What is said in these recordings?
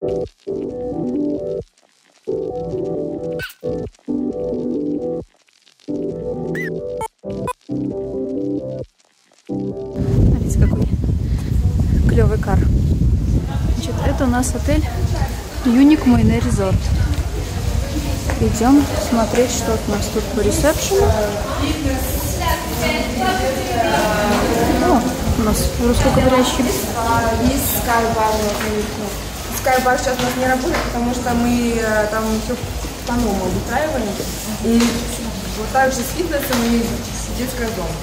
Смотрите, какой клевый кар. Значит, это у нас отель Юник Мойне Резорт. Идем смотреть, что у нас тут по ресепшену. О, у нас русскоговорящий. Скайбар сейчас у нас не работает, потому что мы э, там все по-новому обустраиваем. И вот так же с фитнесом и детская зона.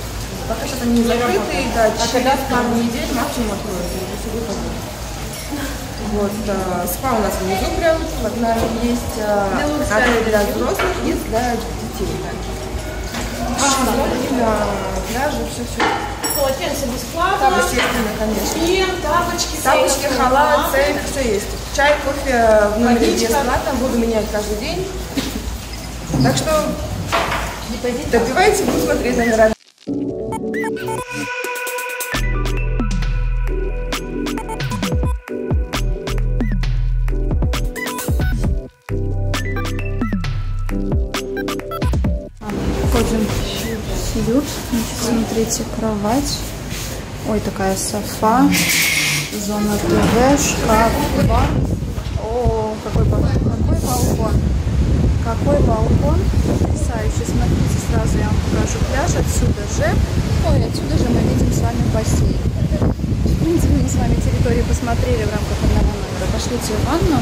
Пока сейчас они закрыты, да, через пару недель максимум откроются. если вы. Вот, э, спа у нас внизу прям, вот, на- есть э, отель для взрослых, есть для детей. Шезлонги на пляже, все-все. Полотенце Там, бесплатно. естественно, конечно. Крем, тапочки. Тапочки, сейф, халат, сейф, все есть. Чай, кофе в номере Водичка. бесплатно, буду менять каждый день. Так что добивайте, буду смотреть номера. Значит, смотрите, кровать. Ой, такая софа. Зона ТВ, шкаф, бар. О, какой, ба- какой балкон. Какой балкон. Потрясающий. Смотрите, сразу я вам покажу пляж. Отсюда же. Ой, отсюда же мы видим с вами бассейн. В принципе, мы с вами территорию посмотрели в рамках одного номера. Пошлите в ванну.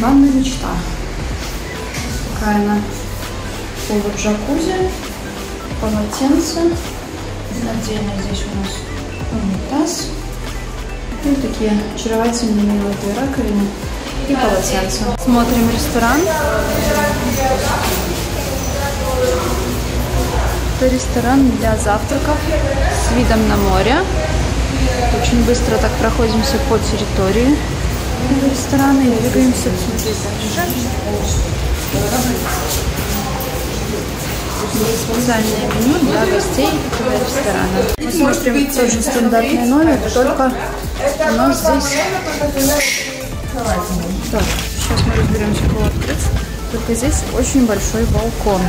Ванна мечта. Такая она полу джакузи, полотенце. Отдельно здесь у нас унитаз. И такие очаровательные милые раковины и полотенце. Смотрим ресторан. Это ресторан для завтраков с видом на море. Очень быстро так проходимся по территории ресторана и двигаемся к дальше. Специальное меню для гостей этого ресторана. Мы смотрим тот же стандартный номер, только у нас здесь... Так, сейчас мы разберемся, кого открыть. Только здесь очень большой балкон.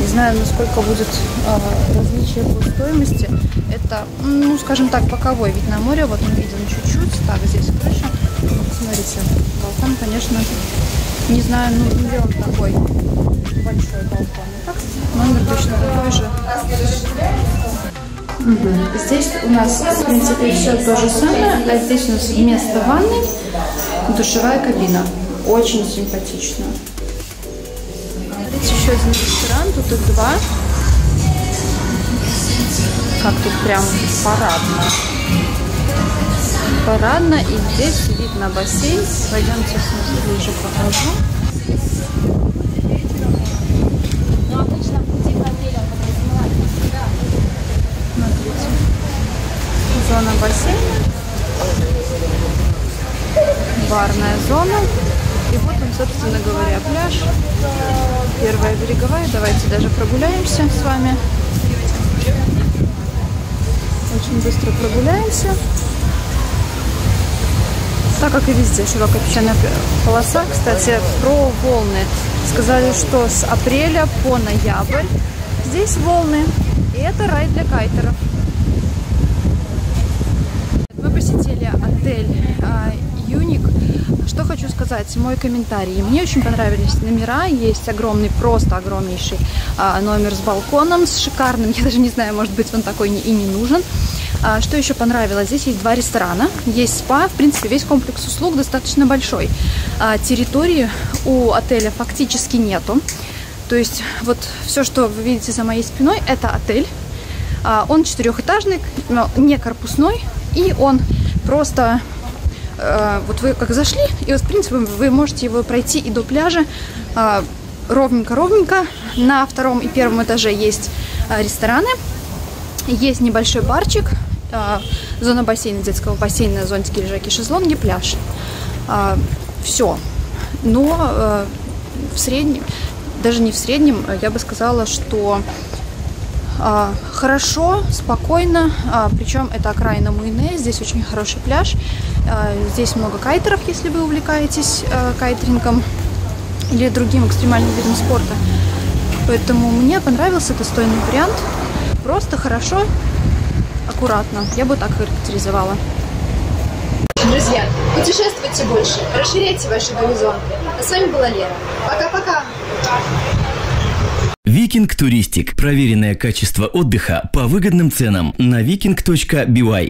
Не знаю, насколько будет э, различие по стоимости. Это, ну, скажем так, боковой вид на море. Вот мы видим чуть-чуть. Так, здесь крыша. Конечно, не знаю, ну, где он такой большой балкон. А так, номер точно такой же. Мгм. Здесь у нас, в принципе, все то же самое, а здесь у нас вместо ванны душевая кабина. Очень симпатично. Смотрите, еще один ресторан, тут их два. Как тут прям парадно. Парадно, и здесь вид на бассейн. Пойдемте ближе покажу. Ну. Смотрите. Зона бассейна. Барная зона. И вот он, собственно говоря, пляж. Первая береговая. Давайте даже прогуляемся с вами. Быстро прогуляемся. Так как и везде широкая песчаная полоса. Кстати, про волны. Сказали, что с апреля по ноябрь здесь волны. И это рай для кайтеров. Мы посетили отель а, Юник. Что хочу сказать, мой комментарий. Мне очень понравились номера. Есть огромный, просто огромнейший а, номер с балконом, с шикарным. Я даже не знаю, может быть, он такой и не нужен. А, Что еще понравилось? Здесь есть два ресторана, есть спа. В принципе, весь комплекс услуг достаточно большой. А, Территории у отеля фактически нету. То есть вот все, что вы видите за моей спиной, это отель. А, Он четырехэтажный, но не корпусной, и он просто э, вот вы как зашли, и вот в принципе вы- можете его пройти и до пляжа а, ровненько-ровненько. На втором и первом этаже есть а, рестораны, есть небольшой барчик, зона бассейна, детского бассейна, зонтики, лежаки, шезлонги, пляж. Все. Но э, в среднем, даже не в среднем, э, я бы сказала, что А, Хорошо, спокойно, а, причем это окраина Муине, здесь очень хороший пляж, А, здесь много кайтеров, если вы увлекаетесь а, кайтерингом или другим экстремальным видом спорта. Поэтому мне понравился достойный вариант. Просто хорошо, аккуратно. Я бы так характеризовала. Друзья, путешествуйте больше, расширяйте ваши горизонты. А с вами была Лера. Пока-пока! Викинг Туристик. Проверенное качество отдыха по выгодным ценам на viking.by.